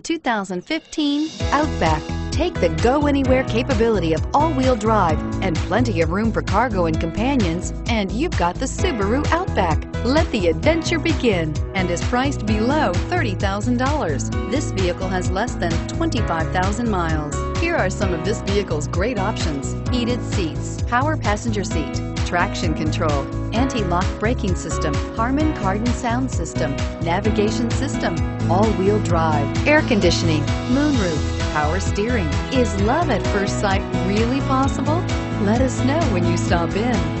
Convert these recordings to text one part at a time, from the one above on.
2015 Outback. Take the go anywhere capability of all-wheel drive and plenty of room for cargo and companions, and you've got the Subaru Outback. Let the adventure begin and is priced below $30,000. This vehicle has less than 25,000 miles. Here are some of this vehicle's great options. Heated seats, power passenger seat, traction control, anti-lock braking system, Harman Kardon sound system, navigation system, all-wheel drive, air conditioning, moonroof, power steering. Is love at first sight really possible? Let us know when you stop in.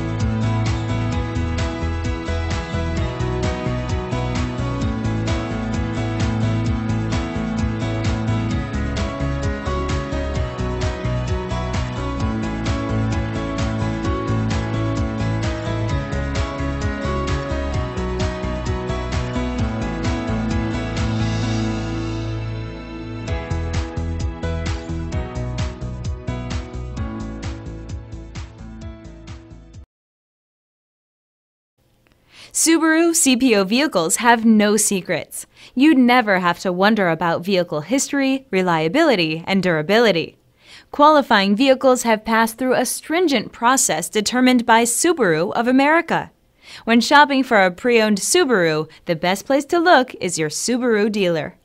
Subaru CPO vehicles have no secrets. You'd never have to wonder about vehicle history, reliability, and durability. Qualifying vehicles have passed through a stringent process determined by Subaru of America. When shopping for a pre-owned Subaru, the best place to look is your Subaru dealer.